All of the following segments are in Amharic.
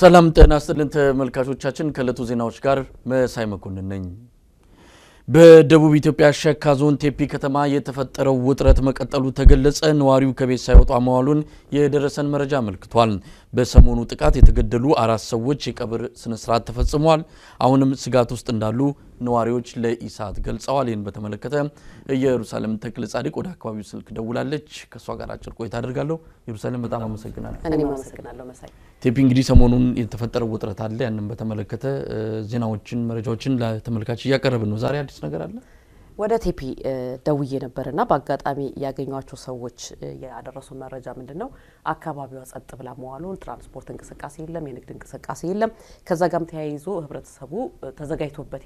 ሰላም ጤና ይስጥልን ተመልካቾቻችን፣ ከእለቱ ዜናዎች ጋር መሳይ መኮንን ነኝ። በደቡብ ኢትዮጵያ ሸካ ዞን ቴፒ ከተማ የተፈጠረው ውጥረት መቀጠሉ ተገለጸ። ነዋሪው ከቤት ሳይወጣ መዋሉን የደረሰን መረጃ አመልክቷል። በሰሞኑ ጥቃት የተገደሉ አራት ሰዎች የቀብር ስነስርዓት ተፈጽሟል። አሁንም ስጋት ውስጥ እንዳሉ ነዋሪዎች ለኢሳት ገልጸዋል። ይህን በተመለከተ ኢየሩሳሌም ተክለ ጻድቅ ወደ አካባቢው ስልክ ደውላለች። ከእሷ ጋር አጭር ቆይታ አደርጋለሁ። ኢየሩሳሌም በጣም አመሰግናለሁ። ቴፒ እንግዲህ ሰሞኑን የተፈጠረው ውጥረት አለ። ያንን በተመለከተ ዜናዎችን፣ መረጃዎችን ለተመልካች እያቀረብን ነው። ዛሬ አዲስ ነገር አለ። ወደ ቴፒ ደውዬ ነበርና በአጋጣሚ ያገኟቸው ሰዎች ያደረሱን መረጃ ምንድን ነው? አካባቢዋ ጸጥ ብላ መዋሉን፣ ትራንስፖርት እንቅስቃሴ የለም፣ የንግድ እንቅስቃሴ የለም። ከዛ ጋም ተያይዞ ህብረተሰቡ ተዘጋጅቶበት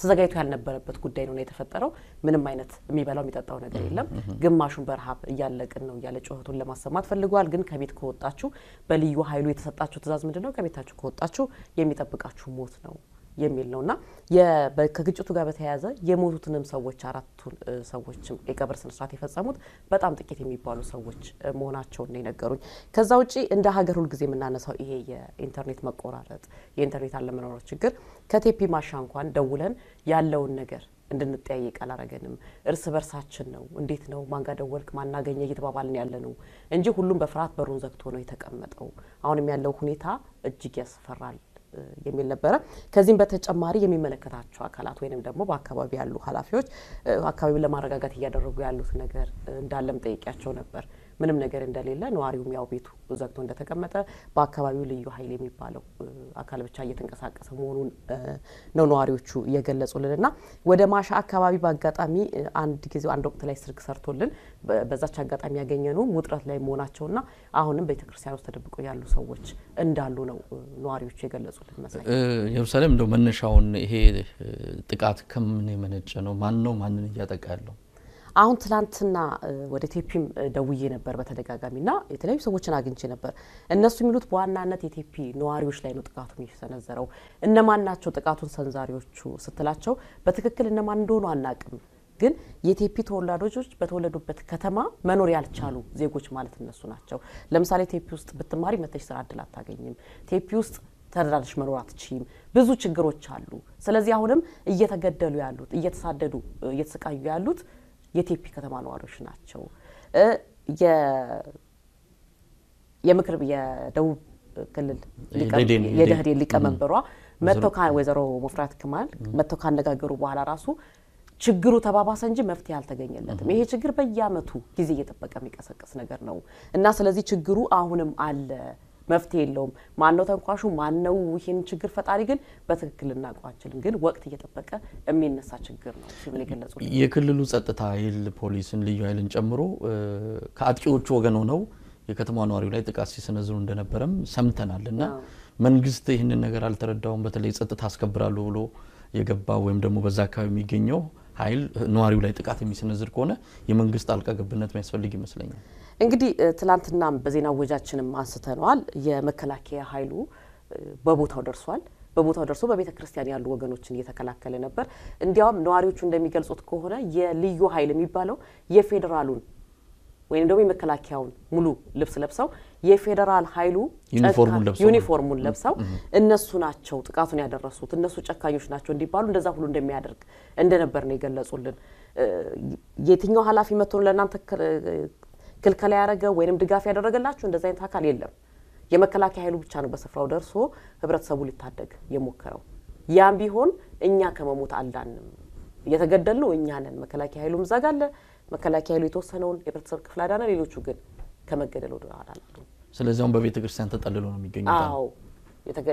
ተዘጋጅቶ ያልነበረበት ጉዳይ ነው የተፈጠረው። ምንም አይነት የሚበላው የሚጠጣው ነገር የለም። ግማሹን በረሃብ እያለቅን ነው እያለ ጩኸቱን ለማሰማት ፈልገዋል። ግን ከቤት ከወጣችሁ በልዩ ኃይሉ የተሰጣችሁ ትዕዛዝ ምንድን ነው? ከቤታችሁ ከወጣችሁ የሚጠብቃችሁ ሞት ነው የሚል ነው እና ከግጭቱ ጋር በተያያዘ የሞቱትንም ሰዎች አራቱን ሰዎችም የቀብር ስነስርዓት የፈጸሙት በጣም ጥቂት የሚባሉ ሰዎች መሆናቸውን ነው የነገሩኝ። ከዛ ውጪ እንደ ሀገር ሁልጊዜ የምናነሳው ይሄ የኢንተርኔት መቆራረጥ፣ የኢንተርኔት አለመኖር ችግር ከቴፒ ማሻ እንኳን ደውለን ያለውን ነገር እንድንጠያየቅ አላረገንም። እርስ በርሳችን ነው እንዴት ነው ማንጋ ደወልክ ማናገኘ እየተባባልን ያለ ነው እንጂ ሁሉም በፍርሃት በሩን ዘግቶ ነው የተቀመጠው። አሁንም ያለው ሁኔታ እጅግ ያስፈራል የሚል ነበረ። ከዚህም በተጨማሪ የሚመለከታቸው አካላት ወይንም ደግሞ በአካባቢ ያሉ ኃላፊዎች አካባቢውን ለማረጋጋት እያደረጉ ያሉት ነገር እንዳለም ጠይቂያቸው ነበር። ምንም ነገር እንደሌለ ነዋሪውም ያው ቤቱ ዘግቶ እንደተቀመጠ በአካባቢው ልዩ ኃይል የሚባለው አካል ብቻ እየተንቀሳቀሰ መሆኑን ነው ነዋሪዎቹ እየገለጹልን እና ወደ ማሻ አካባቢ በአጋጣሚ አንድ ጊዜ አንድ ወቅት ላይ ስልክ ሰርቶልን በዛች አጋጣሚ ያገኘነው ውጥረት ላይ መሆናቸውና አሁንም ቤተክርስቲያን ውስጥ ተደብቆ ያሉ ሰዎች እንዳሉ ነው ነዋሪዎቹ የገለጹልን። መሳይ ኢየሩሳሌም እንደው መነሻውን ይሄ ጥቃት ከምን የመነጨ ነው? ማን ነው ማንን እያጠቃ ያለው? አሁን ትላንትና ወደ ቴፒም ደውዬ ነበር በተደጋጋሚና የተለያዩ ሰዎችን አግኝቼ ነበር። እነሱ የሚሉት በዋናነት የቴፒ ነዋሪዎች ላይ ነው ጥቃቱ የሚሰነዘረው። እነማን ናቸው ጥቃቱን ሰንዛሪዎቹ ስትላቸው በትክክል እነማን እንደሆኑ አናቅም፣ ግን የቴፒ ተወላጆች በተወለዱበት ከተማ መኖር ያልቻሉ ዜጎች ማለት እነሱ ናቸው። ለምሳሌ ቴፒ ውስጥ ብትማሪ መጥተሽ ስራ እድል አታገኝም። ቴፒ ውስጥ ተደራሽ መኖር አትችይም። ብዙ ችግሮች አሉ። ስለዚህ አሁንም እየተገደሉ ያሉት እየተሳደዱ እየተሰቃዩ ያሉት የቴፒ ከተማ ነዋሪዎች ናቸው። የምክር የደቡብ ክልል የደህዴን ሊቀመንበሯ መጥተው ወይዘሮ ሙፍሪያት ከማል መጥተው ካነጋገሩ በኋላ ራሱ ችግሩ ተባባሰ እንጂ መፍትሄ አልተገኘለትም። ይሄ ችግር በየዓመቱ ጊዜ እየጠበቀ የሚቀሰቀስ ነገር ነው እና ስለዚህ ችግሩ አሁንም አለ መፍትሄ የለውም። ማነው ተንኳሹ? ማነው ይህን ችግር ፈጣሪ? ግን በትክክል ልናውቀው አንችልም። ግን ወቅት እየጠበቀ የሚነሳ ችግር ነው ሲብል የገለጹ የክልሉ ጸጥታ ኃይል ፖሊስን፣ ልዩ ኃይልን ጨምሮ ከአጥቂዎቹ ወገን ሆነው የከተማ ነዋሪው ላይ ጥቃት ሲሰነዝሩ እንደነበረም ሰምተናል እና መንግስት ይህንን ነገር አልተረዳውም። በተለይ ጸጥታ አስከብራለሁ ብሎ የገባው ወይም ደግሞ በዛ አካባቢ የሚገኘው ኃይል ነዋሪው ላይ ጥቃት የሚሰነዝር ከሆነ የመንግስት ጣልቃ ገብነት የሚያስፈልግ ይመስለኛል። እንግዲህ ትላንትናም በዜና ወጃችንም አንስተነዋል። የመከላከያ ኃይሉ በቦታው ደርሷል። በቦታው ደርሶ በቤተ ክርስቲያን ያሉ ወገኖችን እየተከላከለ ነበር። እንዲያውም ነዋሪዎቹ እንደሚገልጹት ከሆነ የልዩ ኃይል የሚባለው የፌዴራሉን ወይም ደግሞ የመከላከያውን ሙሉ ልብስ ለብሰው የፌዴራል ኃይሉ ዩኒፎርሙን ለብሰው እነሱ ናቸው ጥቃቱን ያደረሱት እነሱ ጨካኞች ናቸው እንዲባሉ እንደዛ ሁሉ እንደሚያደርግ እንደነበር ነው የገለጹልን። የትኛው ኃላፊ መጥቶ ለእናንተ ክልከላ ያደረገ ወይም ድጋፍ ያደረገላችሁ እንደዚ አይነት አካል የለም። የመከላከያ ኃይሉ ብቻ ነው በስፍራው ደርሶ ህብረተሰቡ ሊታደግ የሞከረው። ያም ቢሆን እኛ ከመሞት አልዳንም። እየተገደልነው እኛ ነን። መከላከያ ኃይሉም እዛ አለ። መከላከያ ኃይሉ የተወሰነውን የህብረተሰብ ክፍል አዳነ፣ ሌሎቹ ግን ከመገደል ወደ ኋላ አላሉ። አሁን በቤተ ክርስቲያን ተጠልሎ ነው የሚገኙት። አዎ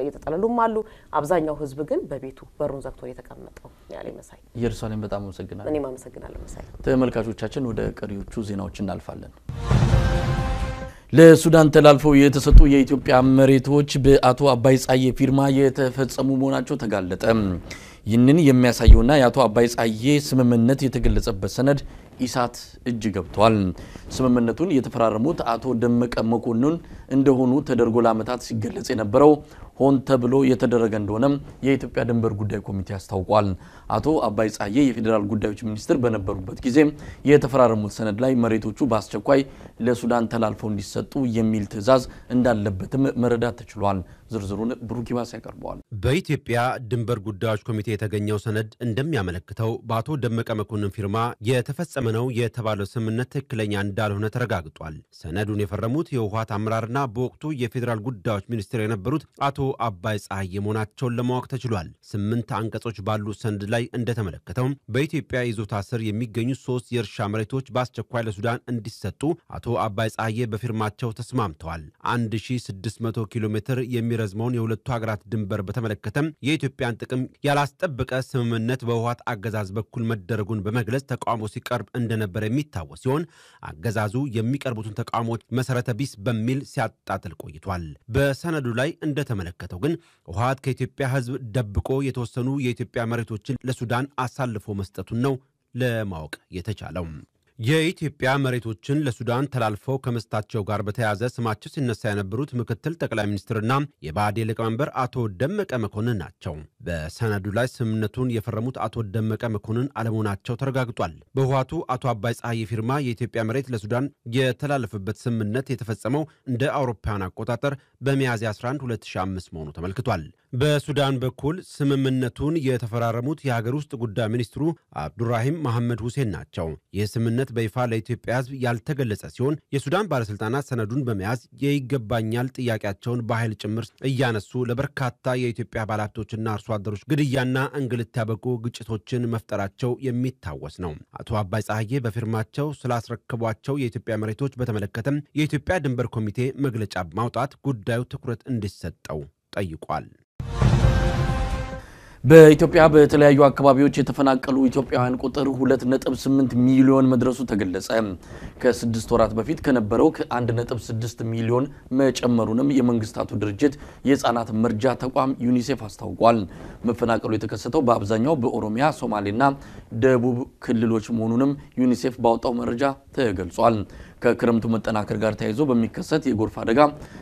የተጠለሉም አሉ። አብዛኛው ህዝብ ግን በቤቱ በሩን ዘግቶ የተቀመጠው ያለ መሳይ። ኢየሩሳሌም በጣም አመሰግናለሁ። እኔም አመሰግናለሁ መሳይ። ተመልካቾቻችን ወደ ቀሪዎቹ ዜናዎች እናልፋለን። ለሱዳን ተላልፈው የተሰጡ የኢትዮጵያ መሬቶች በአቶ አባይ ጻዬ ፊርማ የተፈጸሙ መሆናቸው ተጋለጠ። ይህንን የሚያሳየውና የአቶ አባይ ጻዬ ስምምነት የተገለጸበት ሰነድ ኢሳት እጅ ገብቷል። ስምምነቱን የተፈራረሙት አቶ ደመቀ መኮንን እንደሆኑ ተደርጎ ለዓመታት ሲገለጽ የነበረው ሆን ተብሎ የተደረገ እንደሆነም የኢትዮጵያ ድንበር ጉዳይ ኮሚቴ አስታውቋል። አቶ አባይ ጸሐዬ የፌዴራል ጉዳዮች ሚኒስትር በነበሩበት ጊዜ የተፈራረሙት ሰነድ ላይ መሬቶቹ በአስቸኳይ ለሱዳን ተላልፈው እንዲሰጡ የሚል ትዕዛዝ እንዳለበትም መረዳት ተችሏል። ዝርዝሩን ብሩክ ይባስ ያቀርበዋል። በኢትዮጵያ ድንበር ጉዳዮች ኮሚቴ የተገኘው ሰነድ እንደሚያመለክተው በአቶ ደመቀ መኮንን ፊርማ የተፈጸመ ነው የተባለው ስምምነት ትክክለኛ እንዳልሆነ ተረጋግጧል። ሰነዱን የፈረሙት የህወሓት አመራርና በወቅቱ የፌዴራል ጉዳዮች ሚኒስትር የነበሩት አቶ አባይ ጸሐዬ መሆናቸውን ለማወቅ ተችሏል። ስምንት አንቀጾች ባሉት ሰነድ ላይ እንደተመለከተው በኢትዮጵያ ይዞታ ስር የሚገኙ ሶስት የእርሻ መሬቶች በአስቸኳይ ለሱዳን እንዲሰጡ አቶ አባይ ጸሐዬ በፊርማቸው ተስማምተዋል። 1600 ኪሎ ሜትር የሚረዝመውን የሁለቱ ሀገራት ድንበር በተመለከተም የኢትዮጵያን ጥቅም ያላስጠበቀ ስምምነት በህወሓት አገዛዝ በኩል መደረጉን በመግለጽ ተቃውሞ ሲቀርብ እንደነበረ የሚታወስ ሲሆን አገዛዙ የሚቀርቡትን ተቃውሞዎች መሰረተ ቢስ በሚል ሲያጣጥል ቆይቷል። በሰነዱ ላይ እንደተመለከተው ግን ህወሓት ከኢትዮጵያ ህዝብ ደብቆ የተወሰኑ የኢትዮጵያ መሬቶችን ለሱዳን አሳልፎ መስጠቱን ነው ለማወቅ የተቻለው። የኢትዮጵያ መሬቶችን ለሱዳን ተላልፈው ከመስጠታቸው ጋር በተያያዘ ስማቸው ሲነሳ የነበሩት ምክትል ጠቅላይ ሚኒስትርና የብአዴን ሊቀመንበር አቶ ደመቀ መኮንን ናቸው። በሰነዱ ላይ ስምምነቱን የፈረሙት አቶ ደመቀ መኮንን አለመሆናቸው ተረጋግጧል። በህወሓቱ አቶ አባይ ጸሐዬ ፊርማ የኢትዮጵያ መሬት ለሱዳን የተላለፈበት ስምምነት የተፈጸመው እንደ አውሮፓውያን አቆጣጠር በሚያዝያ 11 2005 መሆኑ ተመልክቷል። በሱዳን በኩል ስምምነቱን የተፈራረሙት የሀገር ውስጥ ጉዳይ ሚኒስትሩ አብዱራሂም መሐመድ ሁሴን ናቸው። ይህ ስምምነት በይፋ ለኢትዮጵያ ህዝብ ያልተገለጸ ሲሆን የሱዳን ባለሥልጣናት ሰነዱን በመያዝ የይገባኛል ጥያቄያቸውን በኃይል ጭምር እያነሱ ለበርካታ የኢትዮጵያ ባለሀብቶችና አርሶ አደሮች ግድያና እንግልት ያበቁ ግጭቶችን መፍጠራቸው የሚታወስ ነው። አቶ አባይ ጸሐዬ በፊርማቸው ስላስረከቧቸው የኢትዮጵያ መሬቶች በተመለከተም የኢትዮጵያ ድንበር ኮሚቴ መግለጫ ማውጣት ጉዳዩ ትኩረት እንዲሰጠው ጠይቋል። በኢትዮጵያ በተለያዩ አካባቢዎች የተፈናቀሉ ኢትዮጵያውያን ቁጥር 2.8 ሚሊዮን መድረሱ ተገለጸ። ከስድስት ወራት በፊት ከነበረው ከ1.6 ሚሊዮን መጨመሩንም የመንግስታቱ ድርጅት የህፃናት መርጃ ተቋም ዩኒሴፍ አስታውቋል። መፈናቀሉ የተከሰተው በአብዛኛው በኦሮሚያ፣ ሶማሌና ደቡብ ክልሎች መሆኑንም ዩኒሴፍ ባወጣው መረጃ ተገልጿል። ከክረምቱ መጠናከር ጋር ተያይዞ በሚከሰት የጎርፍ አደጋ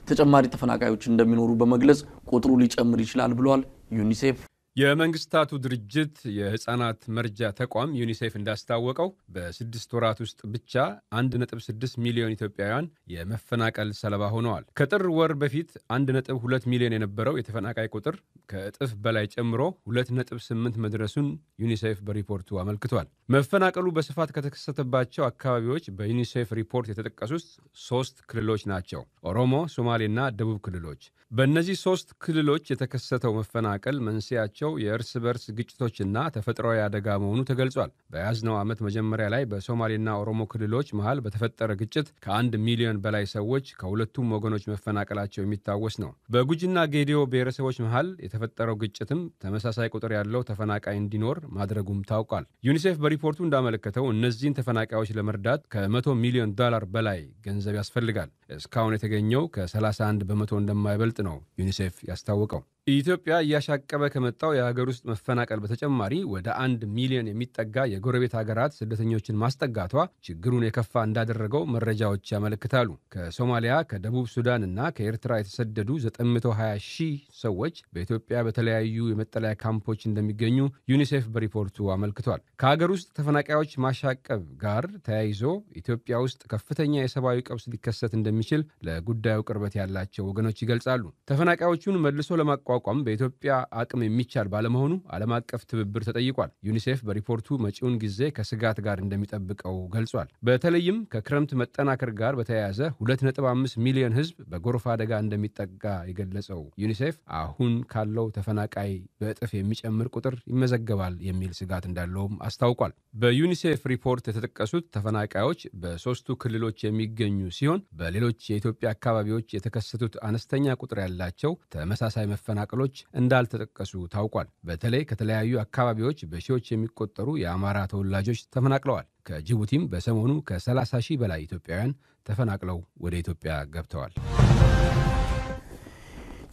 ተጨማሪ ተፈናቃዮች እንደሚኖሩ በመግለጽ ቁጥሩ ሊጨምር ይችላል ብሏል ዩኒሴፍ። የመንግስታቱ ድርጅት የህፃናት መርጃ ተቋም ዩኒሴፍ እንዳስታወቀው በስድስት ወራት ውስጥ ብቻ 1.6 ሚሊዮን ኢትዮጵያውያን የመፈናቀል ሰለባ ሆነዋል። ከጥር ወር በፊት 1.2 ሚሊዮን የነበረው የተፈናቃይ ቁጥር ከእጥፍ በላይ ጨምሮ 2.8 መድረሱን ዩኒሴፍ በሪፖርቱ አመልክቷል። መፈናቀሉ በስፋት ከተከሰተባቸው አካባቢዎች በዩኒሴፍ ሪፖርት የተጠቀሱት ሶስት ክልሎች ናቸው፣ ኦሮሞ፣ ሶማሌና ደቡብ ክልሎች። በእነዚህ ሶስት ክልሎች የተከሰተው መፈናቀል መንስኤያቸው የእርስ በርስ ግጭቶችና ተፈጥሯዊ አደጋ መሆኑ ተገልጿል። በያዝነው ዓመት መጀመሪያ ላይ በሶማሌና ኦሮሞ ክልሎች መሃል በተፈጠረ ግጭት ከአንድ ሚሊዮን በላይ ሰዎች ከሁለቱም ወገኖች መፈናቀላቸው የሚታወስ ነው። በጉጂና ጌዲዮ ብሔረሰቦች መሃል የተፈጠረው ግጭትም ተመሳሳይ ቁጥር ያለው ተፈናቃይ እንዲኖር ማድረጉም ታውቋል። ዩኒሴፍ በሪፖርቱ እንዳመለከተው እነዚህን ተፈናቃዮች ለመርዳት ከመቶ ሚሊዮን ዶላር በላይ ገንዘብ ያስፈልጋል። እስካሁን የተገኘው ከ31 በመቶ እንደማይበልጥ ነው ዩኒሴፍ ያስታወቀው። ኢትዮጵያ እያሻቀበ ከመጣው የሀገር ውስጥ መፈናቀል በተጨማሪ ወደ አንድ ሚሊዮን የሚጠጋ የጎረቤት ሀገራት ስደተኞችን ማስጠጋቷ ችግሩን የከፋ እንዳደረገው መረጃዎች ያመለክታሉ። ከሶማሊያ፣ ከደቡብ ሱዳን እና ከኤርትራ የተሰደዱ 920 ሺህ ሰዎች በኢትዮጵያ በተለያዩ የመጠለያ ካምፖች እንደሚገኙ ዩኒሴፍ በሪፖርቱ አመልክቷል። ከሀገር ውስጥ ተፈናቃዮች ማሻቀብ ጋር ተያይዞ ኢትዮጵያ ውስጥ ከፍተኛ የሰብአዊ ቀውስ ሊከሰት እንደሚችል ለጉዳዩ ቅርበት ያላቸው ወገኖች ይገልጻሉ። ተፈናቃዮቹን መልሶ ለማቋቋም በኢትዮጵያ አቅም የሚቻል ባለመሆኑ ዓለም አቀፍ ትብብር ተጠይቋል። ዩኒሴፍ በሪፖርቱ መጪውን ጊዜ ከስጋት ጋር እንደሚጠብቀው ገልጿል። በተለይም ከክረምት መጠናከር ጋር በተያያዘ 2.5 ሚሊዮን ሕዝብ በጎርፍ አደጋ እንደሚጠቃ የገለጸው ዩኒሴፍ አሁን ካለው ተፈናቃይ በእጥፍ የሚጨምር ቁጥር ይመዘገባል የሚል ስጋት እንዳለውም አስታውቋል። በዩኒሴፍ ሪፖርት የተጠቀሱት ተፈናቃዮች በሶስቱ ክልሎች የሚገኙ ሲሆን በሌሎች የኢትዮጵያ አካባቢዎች የተከሰቱት አነስተኛ ቁጥር ያላቸው ተመሳሳይ መፈናቀሎች እንዳልተጠቀሱ ታውቋል። በተለይ ከተለያዩ አካባቢዎች በሺዎች የሚቆጠሩ የአማራ ተወላጆች ተፈናቅለዋል። ከጅቡቲም በሰሞኑ ከ30 ሺህ በላይ ኢትዮጵያውያን ተፈናቅለው ወደ ኢትዮጵያ ገብተዋል።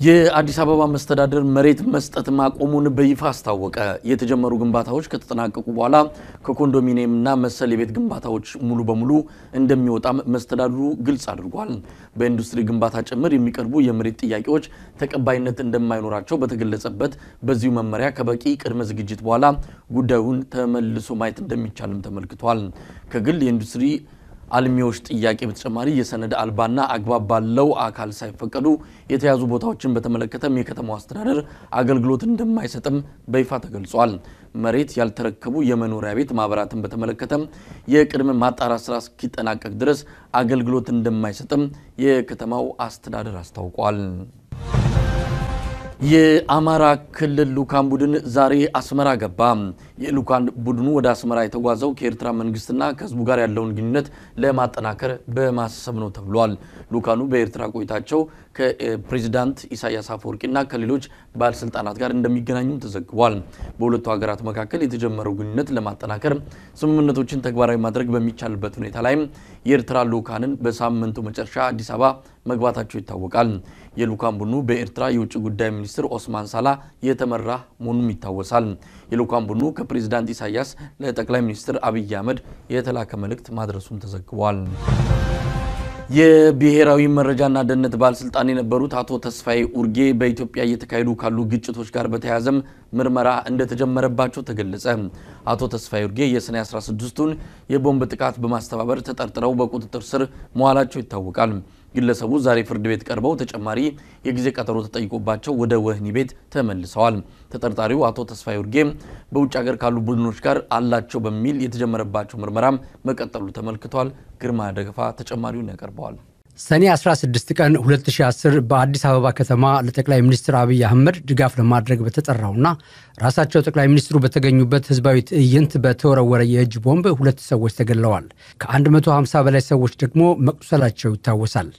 የአዲስ አበባ መስተዳደር መሬት መስጠት ማቆሙን በይፋ አስታወቀ። የተጀመሩ ግንባታዎች ከተጠናቀቁ በኋላ ከኮንዶሚኒየምና መሰል የቤት ግንባታዎች ሙሉ በሙሉ እንደሚወጣም መስተዳድሩ ግልጽ አድርጓል። በኢንዱስትሪ ግንባታ ጭምር የሚቀርቡ የመሬት ጥያቄዎች ተቀባይነት እንደማይኖራቸው በተገለጸበት በዚሁ መመሪያ ከበቂ ቅድመ ዝግጅት በኋላ ጉዳዩን ተመልሶ ማየት እንደሚቻልም ተመልክቷል። ከግል የኢንዱስትሪ አልሚዎች ጥያቄ በተጨማሪ የሰነድ አልባና አግባብ ባለው አካል ሳይፈቀዱ የተያዙ ቦታዎችን በተመለከተም የከተማው አስተዳደር አገልግሎት እንደማይሰጥም በይፋ ተገልጿል። መሬት ያልተረከቡ የመኖሪያ ቤት ማህበራትን በተመለከተም የቅድመ ማጣራት ስራ እስኪጠናቀቅ ድረስ አገልግሎት እንደማይሰጥም የከተማው አስተዳደር አስታውቋል። የአማራ ክልል ልኡካን ቡድን ዛሬ አስመራ ገባ። የልኡካን ቡድኑ ወደ አስመራ የተጓዘው ከኤርትራ መንግስትና ከህዝቡ ጋር ያለውን ግንኙነት ለማጠናከር በማሰብ ነው ተብሏል። ልኡካኑ በኤርትራ ቆይታቸው ከፕሬዚዳንት ኢሳያስ አፈወርቂና ከሌሎች ባለስልጣናት ጋር እንደሚገናኙም ተዘግቧል። በሁለቱ ሀገራት መካከል የተጀመረው ግንኙነት ለማጠናከር ስምምነቶችን ተግባራዊ ማድረግ በሚቻልበት ሁኔታ ላይም የኤርትራ ልኡካንን በሳምንቱ መጨረሻ አዲስ አበባ መግባታቸው ይታወቃል። የልኡካን ቡድኑ በኤርትራ የውጭ ጉዳይ ሚኒስትር ኦስማን ሳላ የተመራ መሆኑም ይታወሳል። የልኡካን ቡድኑ ከፕሬዚዳንት ኢሳያስ ለጠቅላይ ሚኒስትር አብይ አህመድ የተላከ መልእክት ማድረሱም ተዘግቧል። የብሔራዊ መረጃና ደህንነት ባለስልጣን የነበሩት አቶ ተስፋዬ ኡርጌ በኢትዮጵያ እየተካሄዱ ካሉ ግጭቶች ጋር በተያያዘም ምርመራ እንደተጀመረባቸው ተገለጸ። አቶ ተስፋዬ ኡርጌ የሰኔ 16ቱን የቦምብ ጥቃት በማስተባበር ተጠርጥረው በቁጥጥር ስር መዋላቸው ይታወቃል። ግለሰቡ ዛሬ ፍርድ ቤት ቀርበው ተጨማሪ የጊዜ ቀጠሮ ተጠይቆባቸው ወደ ወህኒ ቤት ተመልሰዋል። ተጠርጣሪው አቶ ተስፋዬ ኡርጌ በውጭ ሀገር ካሉ ቡድኖች ጋር አላቸው በሚል የተጀመረባቸው ምርመራም መቀጠሉ ተመልክቷል። ግርማ ደገፋ ተጨማሪውን ያቀርበዋል። ሰኔ 16 ቀን 2010 በአዲስ አበባ ከተማ ለጠቅላይ ሚኒስትር አብይ አህመድ ድጋፍ ለማድረግ በተጠራውና ራሳቸው ጠቅላይ ሚኒስትሩ በተገኙበት ህዝባዊ ትዕይንት በተወረወረ የእጅ ቦምብ ሁለት ሰዎች ተገድለዋል። ከ150 በላይ ሰዎች ደግሞ መቁሰላቸው ይታወሳል።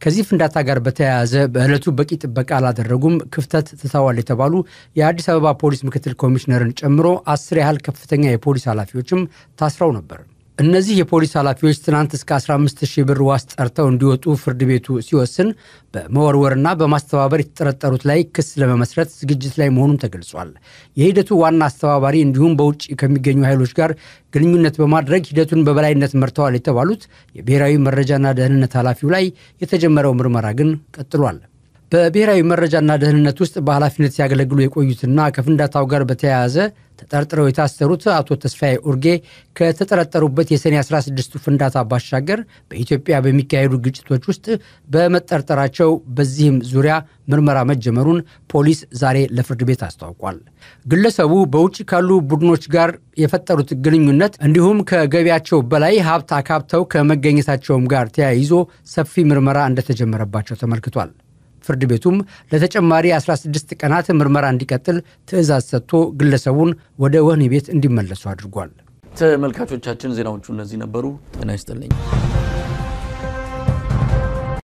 ከዚህ ፍንዳታ ጋር በተያያዘ በዕለቱ በቂ ጥበቃ አላደረጉም፣ ክፍተት ትተዋል የተባሉ የአዲስ አበባ ፖሊስ ምክትል ኮሚሽነርን ጨምሮ አስር ያህል ከፍተኛ የፖሊስ ኃላፊዎችም ታስረው ነበር። እነዚህ የፖሊስ ኃላፊዎች ትናንት እስከ 15 ሺህ ብር ዋስ ጠርተው እንዲወጡ ፍርድ ቤቱ ሲወስን በመወርወርና በማስተባበር የተጠረጠሩት ላይ ክስ ለመመስረት ዝግጅት ላይ መሆኑን ተገልጿል። የሂደቱ ዋና አስተባባሪ እንዲሁም በውጭ ከሚገኙ ኃይሎች ጋር ግንኙነት በማድረግ ሂደቱን በበላይነት መርተዋል የተባሉት የብሔራዊ መረጃና ደህንነት ኃላፊው ላይ የተጀመረው ምርመራ ግን ቀጥሏል። በብሔራዊ መረጃና ደህንነት ውስጥ በኃላፊነት ሲያገለግሉ የቆዩትና ከፍንዳታው ጋር በተያያዘ ተጠርጥረው የታሰሩት አቶ ተስፋዬ ኡርጌ ከተጠረጠሩበት የሰኔ 16ቱ ፍንዳታ ባሻገር በኢትዮጵያ በሚካሄዱ ግጭቶች ውስጥ በመጠርጠራቸው በዚህም ዙሪያ ምርመራ መጀመሩን ፖሊስ ዛሬ ለፍርድ ቤት አስታውቋል። ግለሰቡ በውጭ ካሉ ቡድኖች ጋር የፈጠሩት ግንኙነት እንዲሁም ከገቢያቸው በላይ ሀብት አካብተው ከመገኘታቸውም ጋር ተያይዞ ሰፊ ምርመራ እንደተጀመረባቸው ተመልክቷል። ፍርድ ቤቱም ለተጨማሪ 16 ቀናት ምርመራ እንዲቀጥል ትዕዛዝ ሰጥቶ ግለሰቡን ወደ ወህኒ ቤት እንዲመለሱ አድርጓል። ተመልካቾቻችን ዜናዎቹ እነዚህ ነበሩ። ጤና ይስጥልኝ።